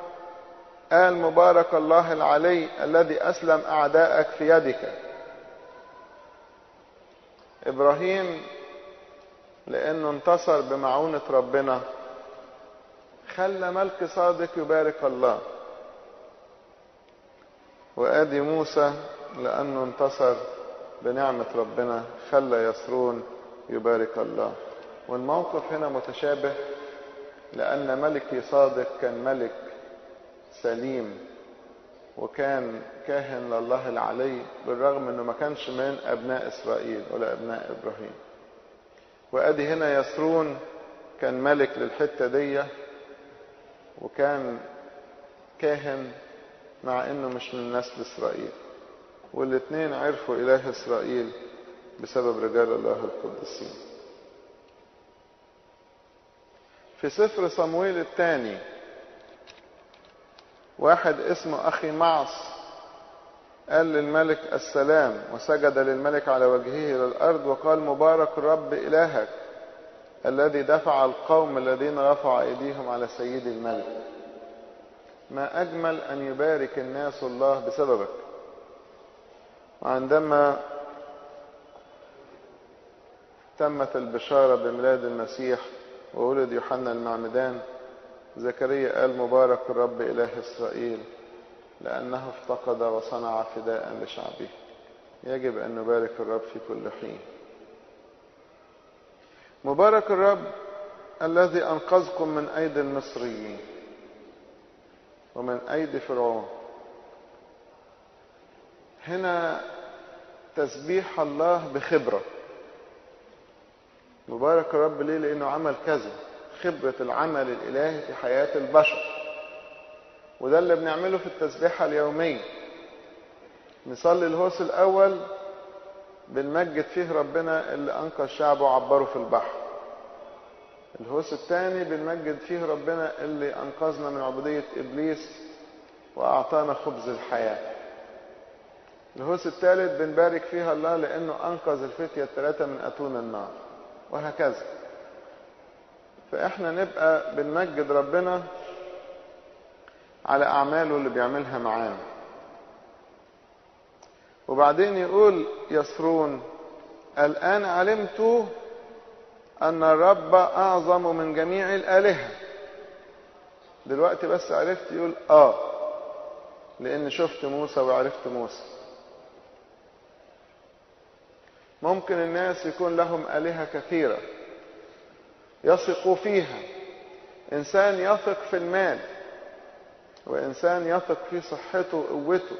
قال مبارك الله العلي الذي أسلم أعداءك في يدك. إبراهيم لأنه انتصر بمعونة ربنا خلى ملك صادق يبارك الله. وآدي موسى لأنه انتصر بنعمة ربنا خلى يسرون يبارك الله. والموقف هنا متشابه لأن ملكي صادق كان ملك سليم وكان كاهن لله العلي بالرغم إنه ما كانش من أبناء إسرائيل ولا أبناء إبراهيم. وأدي هنا يسرون كان ملك للحتة دي وكان كاهن مع إنه مش من نسل اسرائيل والاثنين عرفوا إله إسرائيل بسبب رجال الله القديسين. في سفر صمويل الثاني. واحد اسمه أخي معص قال للملك السلام وسجد للملك على وجهه إلى الأرض وقال مبارك الرب إلهك الذي دفع القوم الذين رفعوا أيديهم على سيد الملك. ما أجمل أن يبارك الناس الله بسببك. وعندما تمت البشارة بميلاد المسيح وولد يوحنا المعمدان زكريا قال مبارك الرب إله إسرائيل لأنه افتقد وصنع فداء لشعبه. يجب أن نبارك الرب في كل حين. مبارك الرب الذي أنقذكم من أيدي المصريين ومن أيدي فرعون. هنا تسبيح الله بخبرة. مبارك الرب ليه؟ لأنه عمل كذا. خبرة العمل الإلهي في حياة البشر. وده اللي بنعمله في التسبيحة اليومية. نصلي الهوس الأول بنمجد فيه ربنا اللي أنقذ شعبه وعبره في البحر. الهوس الثاني بنمجد فيه ربنا اللي أنقذنا من عبودية إبليس وأعطانا خبز الحياة. الهوس الثالث بنبارك فيها الله لأنه أنقذ الفتية الثلاثة من أتون النار. وهكذا. فإحنا نبقى بنمجد ربنا على أعماله اللي بيعملها معانا. وبعدين يقول يسرون الآن علمت أن الرب أعظم من جميع الآلهة. دلوقتي بس عرفت يقول آه لأن شفت موسى وعرفت موسى. ممكن الناس يكون لهم آلهة كثيرة يثقوا فيها. إنسان يثق في المال وإنسان يثق في صحته وقوته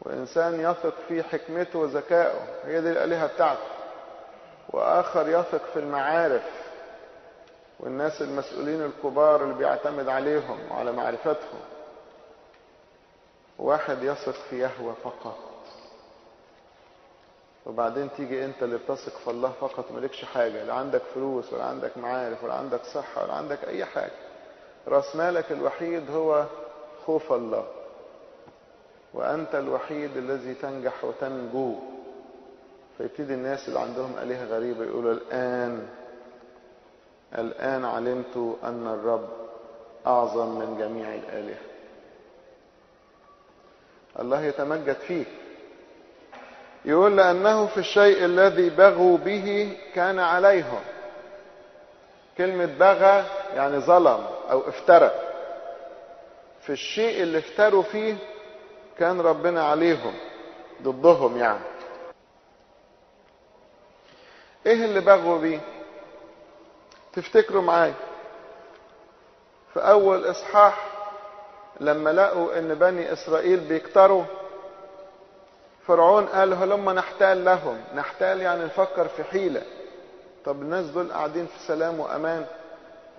وإنسان يثق في حكمته وذكائه. هي دي الآلهة بتاعته. وآخر يثق في المعارف والناس المسؤولين الكبار اللي بيعتمد عليهم وعلى معرفتهم. واحد يثق في يهوى فقط. وبعدين تيجي انت اللي بتثق في الله فقط مالكش حاجة لا عندك فلوس ولا عندك معارف ولا عندك صحة ولا عندك أي حاجة. رأس مالك الوحيد هو خوف الله. وأنت الوحيد الذي تنجح وتنجو. فيبتدي الناس اللي عندهم آلهة غريبة يقولوا الآن الآن علمت أن الرب أعظم من جميع الآلهة. الله يتمجد فيك. يقول لأنه في الشيء الذي بغوا به كان عليهم. كلمة بغى يعني ظلم أو افترى. في الشيء اللي افتروا فيه كان ربنا عليهم ضدهم يعني. إيه اللي بغوا بيه تفتكروا معايا؟ في أول إصحاح لما لقوا إن بني إسرائيل بيكتروا فرعون قال هلما نحتال لهم. نحتال يعني نفكر في حيلة. طب الناس دول قاعدين في سلام وأمان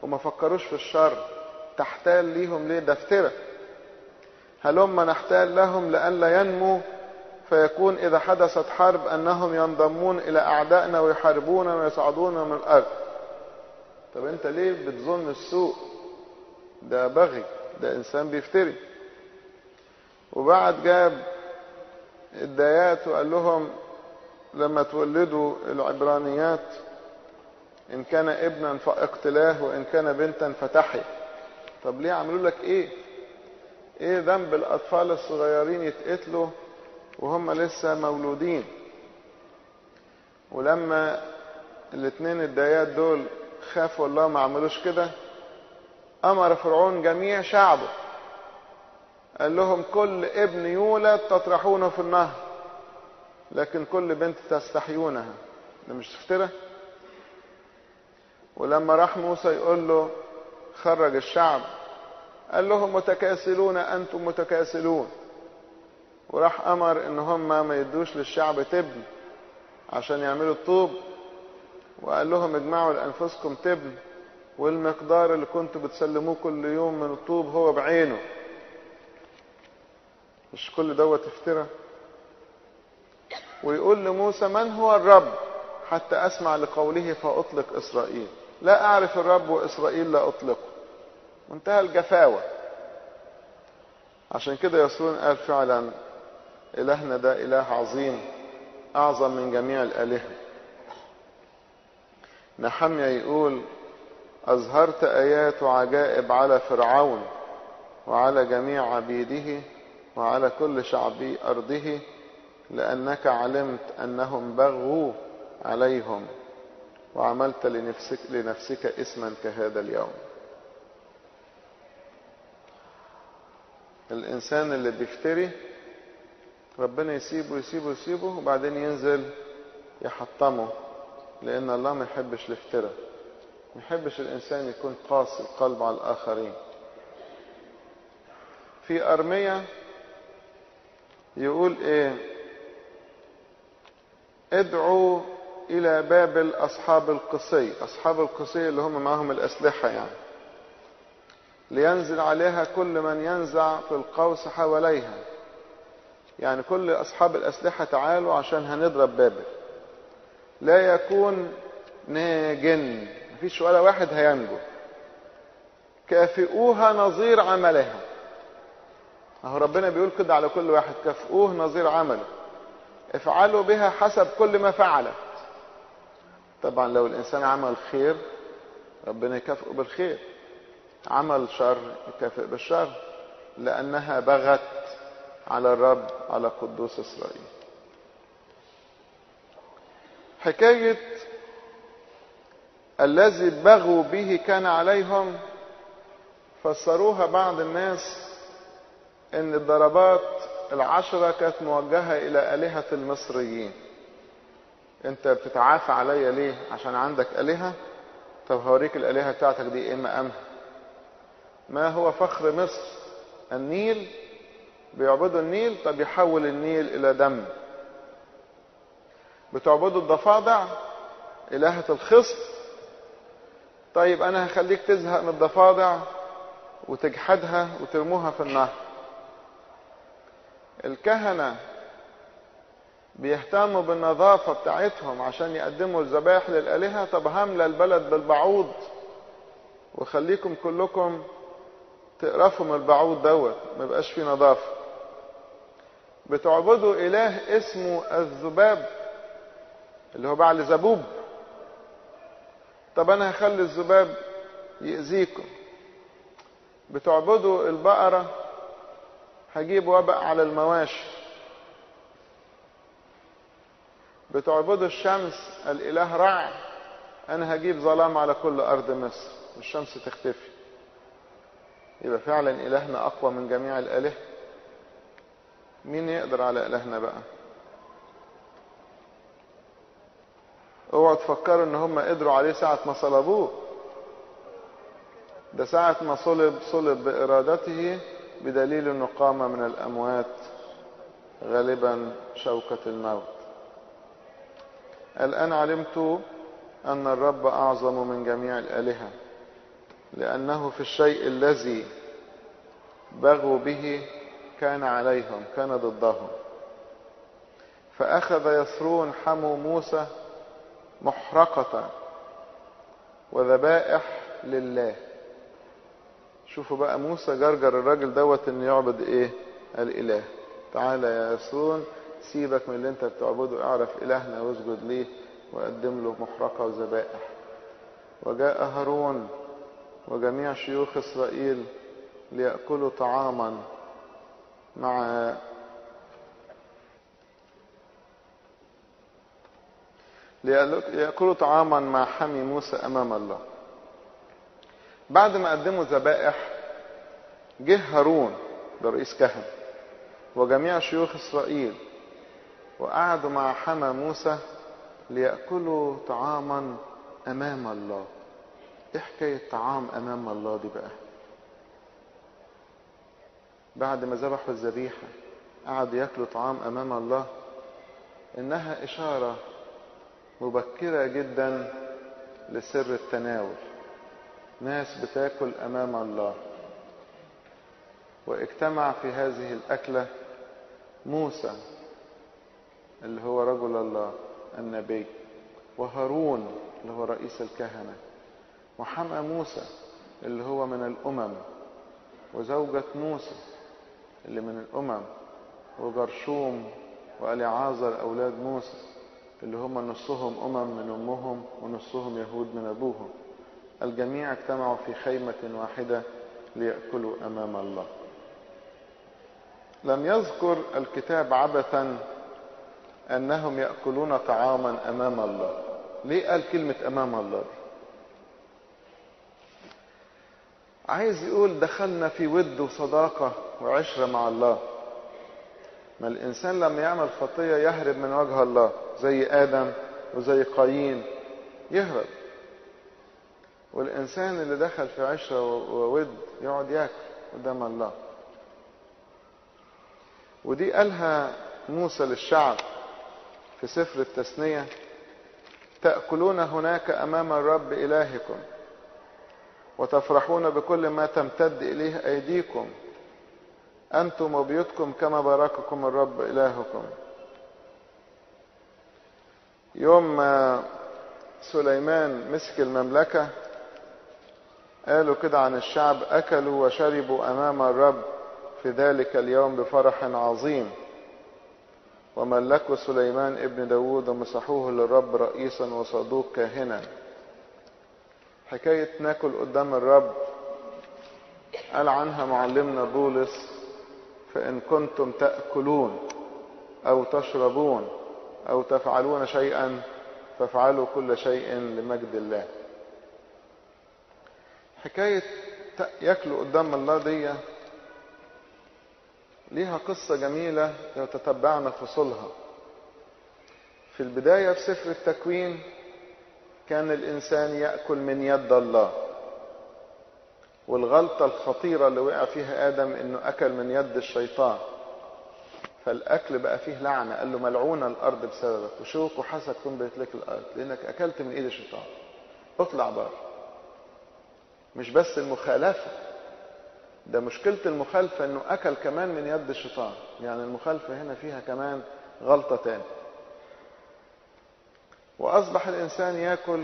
وما فكروش في الشر. تحتال ليهم ليه؟ ده افترى. هلما نحتال لهم لئلا ينمو. فيكون إذا حدثت حرب أنهم ينضمون إلى أعدائنا ويحاربونا ويصعدون من الأرض. طب أنت ليه بتظن السوء؟ ده بغي. ده إنسان بيفتري. وبعد جاب الدايات وقال لهم لما تولدوا العبرانيات إن كان ابنا فاقتلاه وإن كان بنتا فتحي. طب ليه عملوا لك إيه؟ إيه ذنب الأطفال الصغيرين يتقتلوا وهم لسه مولودين؟ ولما الاثنين الدايات دول خافوا الله ما عملوش كده أمر فرعون جميع شعبه. قال لهم كل ابن يولد تطرحونه في النهر. لكن كل بنت تستحيونها. ده مش افترى ولما راح موسى يقول له خرج الشعب قال لهم متكاسلون أنتم متكاسلون. وراح أمر إن هم ما يدوش للشعب تبن عشان يعملوا الطوب. وقال لهم اجمعوا لأنفسكم تبن والمقدار اللي كنتوا بتسلموه كل يوم من الطوب هو بعينه. مش كل دوت افترى؟ ويقول لموسى من هو الرب؟ حتى أسمع لقوله فأطلق إسرائيل. لا أعرف الرب وإسرائيل لا أطلقه. منتهى الجفاوة. عشان كده يسرون قال فعلا إلهنا ده إله عظيم أعظم من جميع الآلهة. نحميا يقول أظهرت آيات وعجائب على فرعون وعلى جميع عبيده وعلى كل شعبي أرضه لأنك علمت أنهم بغوا عليهم وعملت لنفسك, لنفسك اسما كهذا اليوم. الإنسان اللي بيفتري ربنا يسيبه يسيبه يسيبه وبعدين ينزل يحطمه لأن الله ما يحبش الافتراء. ما يحبش الإنسان يكون قاسي القلب على الآخرين. في أرمية يقول إيه؟ ادعوا إلى بابل أصحاب القصي أصحاب القصي اللي هم معهم الأسلحة يعني. لينزل عليها كل من ينزع في القوس حواليها. يعني كل أصحاب الأسلحة تعالوا عشان هنضرب بابل. لا يكون ناجن مفيش ولا واحد هينجو. كافئوها نظير عملها. أهو ربنا بيقول كده على كل واحد كافئوه نظير عمله. افعلوا بها حسب كل ما فعلت طبعا لو الإنسان عمل خير ربنا يكافئه بالخير. عمل شر يكافئ بالشر لأنها بغت على الرب على قدوس إسرائيل. حكاية الذي بغوا به كان عليهم فسروها بعض الناس إن الضربات العشرة كانت موجهة إلى آلهة المصريين. أنت بتتعافى عليا ليه؟ عشان عندك آلهة؟ طب هوريك الآلهة بتاعتك دي إيه مقامها؟ ما هو فخر مصر؟ النيل؟ بيعبدوا النيل؟ طب يحول النيل إلى دم. بتعبدوا الضفادع؟ إلهة الخصب؟ طيب أنا هخليك تزهق من الضفادع وتجحدها وترموها في النهر. الكهنة بيهتموا بالنظافة بتاعتهم عشان يقدموا الذبائح للآلهة. طب هملى البلد بالبعوض وخليكم كلكم تقرفوا من البعوض دوت ما يبقاش فيه نظافة. بتعبدوا إله اسمه الذباب اللي هو بعل زبوب. طب أنا هخلي الذباب يأذيكم. بتعبدوا البقرة هجيب وباء على المواشي بتعبدوا الشمس الإله رع أنا هجيب ظلام على كل أرض مصر والشمس تختفي. يبقى فعلا إلهنا أقوى من جميع الآلهة. مين يقدر على إلهنا بقى؟ اوعوا تفكروا إن هم قدروا عليه ساعة ما صلبوه. ده ساعة ما صلب صلب بإرادته بدليل أنه قام من الأموات غالبا شوكة الموت. الآن علمت أن الرب أعظم من جميع الآلهة لأنه في الشيء الذي بغوا به كان عليهم كان ضدهم. فأخذ يسرون حمو موسى محرقة وذبائح لله. شوفوا بقى موسى جرجر الراجل دوت إنه يعبد إيه؟ الإله. تعالى يا يسرون سيبك من اللي أنت بتعبده اعرف إلهنا واسجد ليه وقدم له محرقة وذبائح. وجاء هارون وجميع شيوخ إسرائيل ليأكلوا طعاما مع ليأكلوا طعاما مع حمي موسى أمام الله. بعد ما قدموا ذبائح جه هارون ده رئيس كهنة وجميع شيوخ إسرائيل وقعدوا مع حمى موسى ليأكلوا طعاما أمام الله. إيه حكاية طعام أمام الله دي بقى؟ بعد ما ذبحوا الذبيحة قعدوا ياكلوا طعام أمام الله. إنها إشارة مبكرة جدا لسر التناول. ناس بتاكل أمام الله. واجتمع في هذه الأكلة موسى اللي هو رجل الله النبي وهارون اللي هو رئيس الكهنة وحمى موسى اللي هو من الأمم وزوجة موسى اللي من الأمم وجرشوم وأليعازر أولاد موسى اللي هم نصهم أمم من أمهم ونصهم يهود من أبوهم. الجميع اجتمعوا في خيمة واحدة ليأكلوا أمام الله. لم يذكر الكتاب عبثا أنهم يأكلون طعاما أمام الله. ليه قال كلمة أمام الله دي؟ عايز يقول دخلنا في ود وصداقة وعشرة مع الله. ما الإنسان لما يعمل خطية يهرب من وجه الله زي آدم وزي قايين يهرب. والإنسان اللي دخل في عشرة وود يقعد ياكل قدام الله. ودي قالها موسى للشعب في سفر التثنية تأكلون هناك أمام الرب إلهكم وتفرحون بكل ما تمتد إليه أيديكم. أنتم وبيوتكم كما بارككم الرب إلهكم. يوم ما سليمان مسك المملكة قالوا كده عن الشعب أكلوا وشربوا أمام الرب في ذلك اليوم بفرح عظيم. وملكوا سليمان ابن داود ومسحوه للرب رئيسا وصدوق كاهنا. حكاية ناكل قدام الرب قال عنها معلمنا بولس فإن كنتم تأكلون أو تشربون أو تفعلون شيئا فافعلوا كل شيء لمجد الله. حكاية ياكلوا قدام الله دي ليها قصة جميلة لو تتبعنا فصولها. في البداية في سفر التكوين كان الإنسان يأكل من يد الله والغلطة الخطيرة اللي وقع فيها آدم إنه أكل من يد الشيطان. فالأكل بقى فيه لعنة قال له ملعونة الأرض بسببك وشوك وحسد تنبت لك الأرض لأنك أكلت من إيد الشيطان. اطلع بره. مش بس المخالفة. ده مشكلة المخالفة إنه أكل كمان من يد الشيطان. يعني المخالفة هنا فيها كمان غلطة تاني وأصبح الإنسان يأكل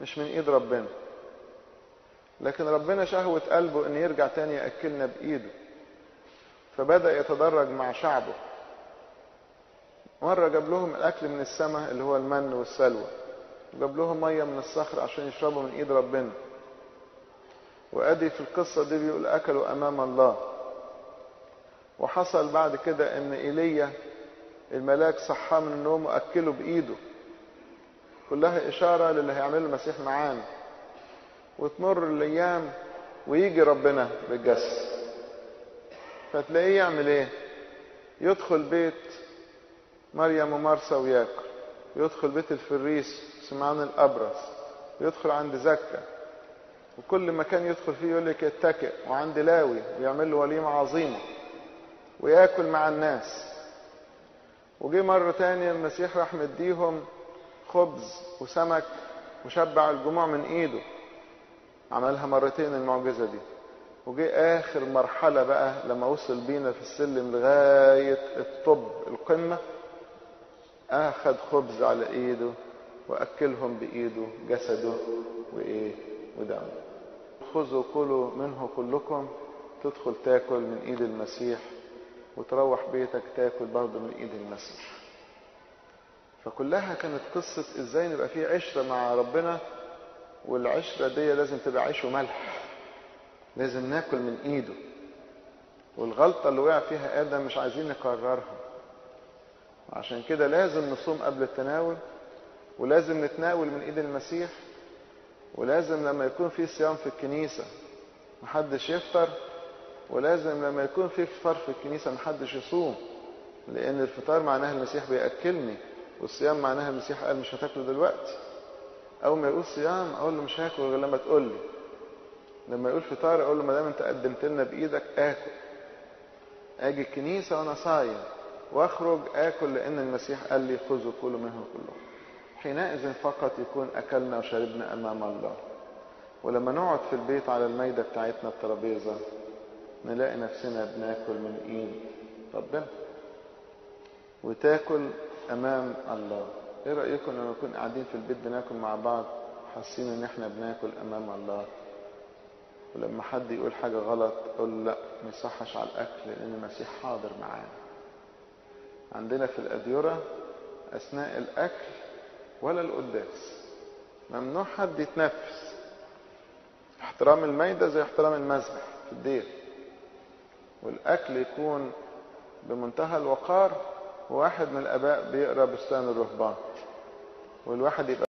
مش من إيد ربنا. لكن ربنا شهوة قلبه إن يرجع تاني يأكلنا بإيده. فبدأ يتدرج مع شعبه. مرة جاب لهم الأكل من السماء اللي هو المن والسلوى. جاب لهم مية من الصخر عشان يشربوا من إيد ربنا. وأدي في القصة دي بيقول أكلوا أمام الله. وحصل بعد كده إن إيليا الملاك صحاه من النوم وأكله بإيده. كلها إشارة للي هيعمله المسيح معانا. وتمر الأيام ويجي ربنا بالجسد فتلاقيه يعمل إيه؟ يدخل بيت مريم ومرسى وياكل. يدخل بيت الفريس سمعان الأبرص يدخل عند زكا. وكل مكان يدخل فيه يقول لك يتكئ وعند لاوي ويعمل له وليمة عظيمة وياكل مع الناس. وجي مرة تانية المسيح راح مديهم خبز وسمك وشبع الجموع من إيده. عملها مرتين المعجزة دي. وجي آخر مرحلة بقى لما وصل بينا في السلم لغاية الطب القمة اخد خبز على إيده وأكلهم بإيده جسده وإيه ودمه. خذوا كلوا منه كلكم تدخل تاكل من إيد المسيح وتروح بيتك تاكل برضه من إيد المسيح. فكلها كانت قصة إزاي نبقى في عشرة مع ربنا والعشرة دي لازم تبقى عيش وملح. لازم ناكل من إيده. والغلطة اللي وقع فيها آدم مش عايزين نكررها. عشان كده لازم نصوم قبل التناول ولازم نتناول من إيد المسيح. ولازم لما يكون في صيام في الكنيسة محدش يفطر ولازم لما يكون في فطار في الكنيسة محدش يصوم لأن الفطار معناها المسيح بيأكلني والصيام معناها المسيح قال مش هتاكله دلوقتي. أول ما يقول صيام أقول له مش هاكل غير لما تقول لي. لما يقول فطار أقول له ما دام أنت قدمت لنا بإيدك آكل. أجي الكنيسة وأنا صايم وأخرج آكل لأن المسيح قال لي خذوا كلوا منه كلهم حينئذ فقط يكون أكلنا وشربنا أمام الله. ولما نقعد في البيت على الميدة بتاعتنا الترابيزة نلاقي نفسنا بناكل من إيد ربنا. وتاكل أمام الله. إيه رأيكم لما نكون قاعدين في البيت بناكل مع بعض حاسين إن إحنا بناكل أمام الله؟ ولما حد يقول حاجة غلط أقول لأ ما يصحش على الأكل لأن المسيح حاضر معانا. عندنا في الاديره أثناء الأكل ولا القداس. ممنوع حد يتنفس. احترام الميدة زي احترام المذبح في الدير. والأكل يكون بمنتهى الوقار وواحد من الآباء بيقرأ بستان الرهبان والواحد يبقى